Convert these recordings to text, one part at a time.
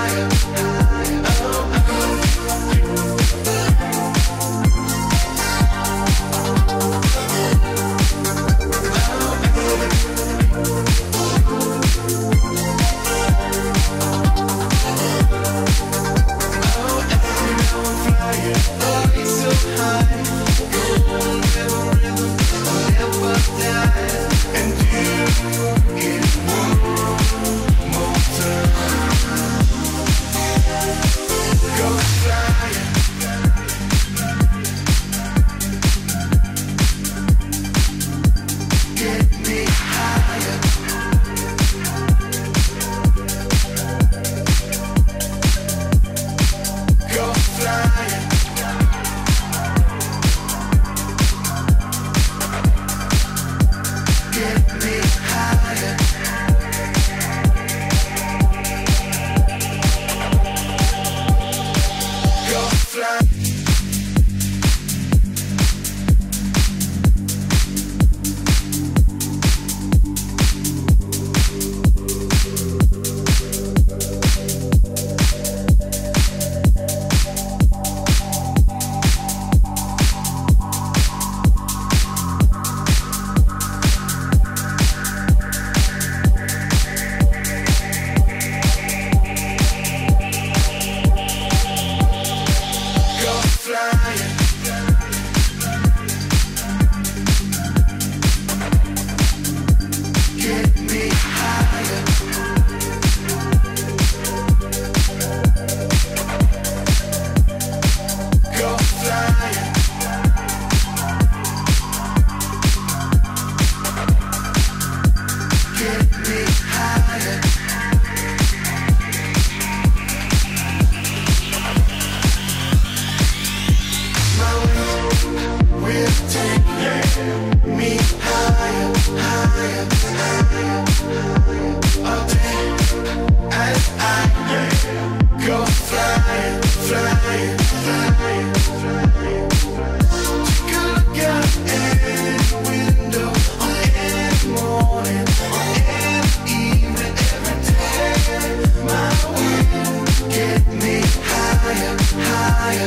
oh, oh.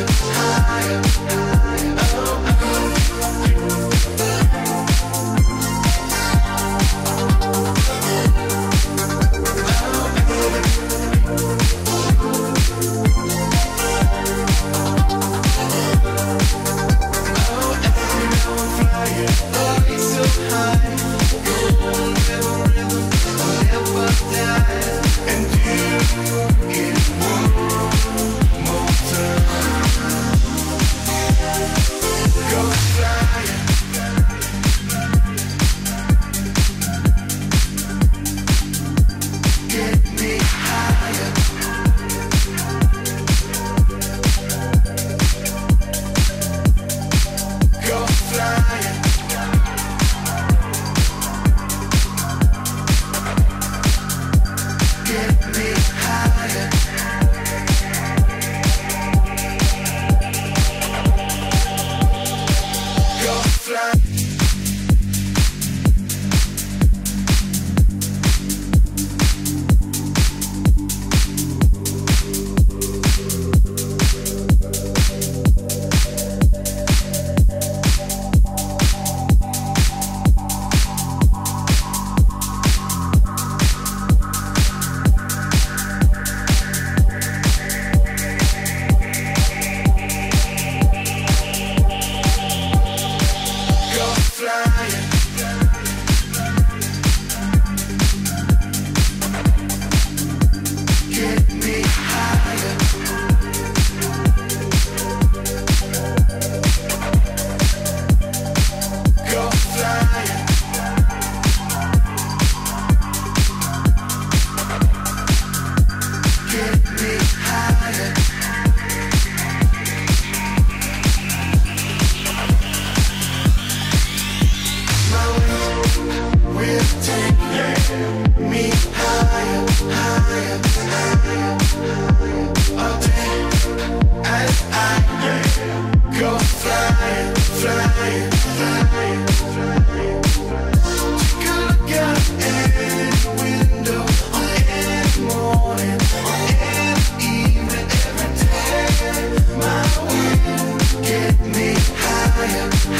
Higher, higher,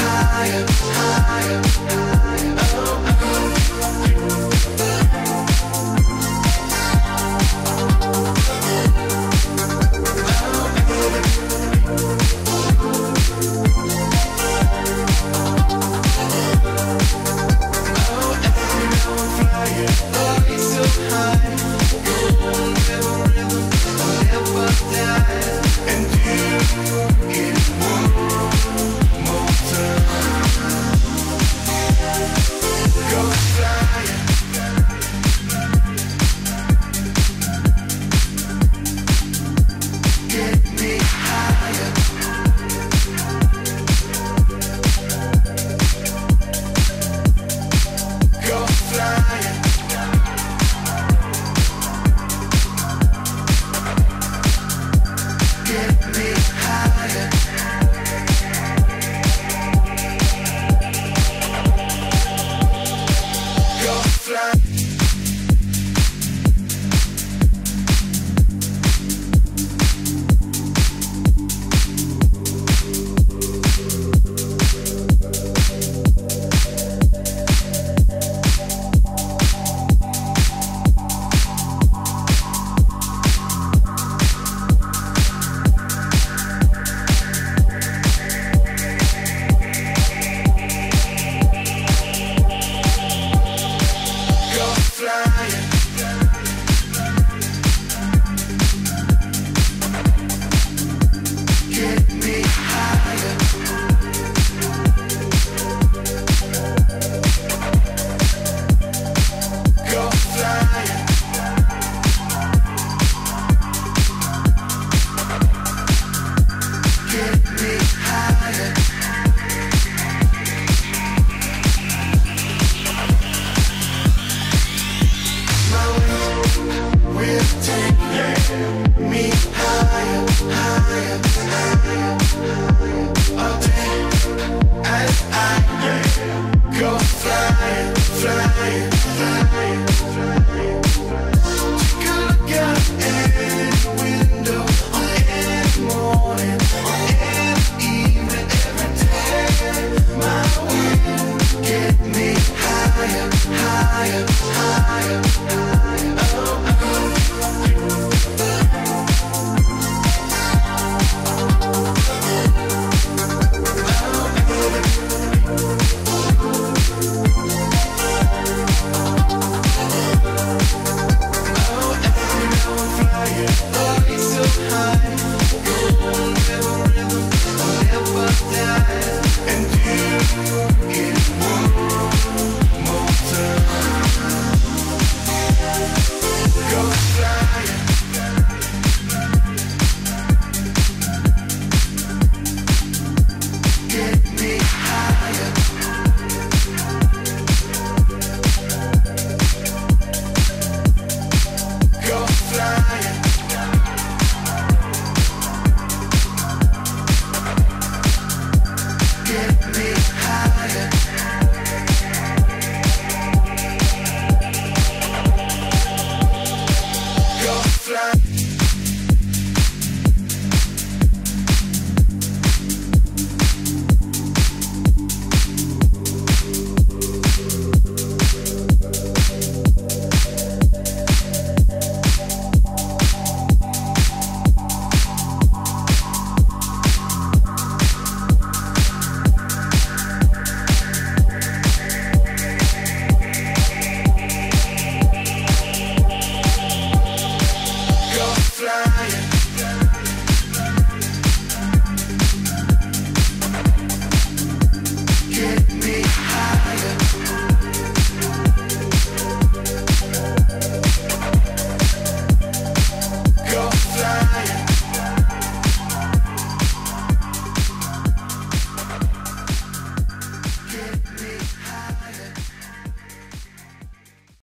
higher, higher, higher. Oh, Yeah.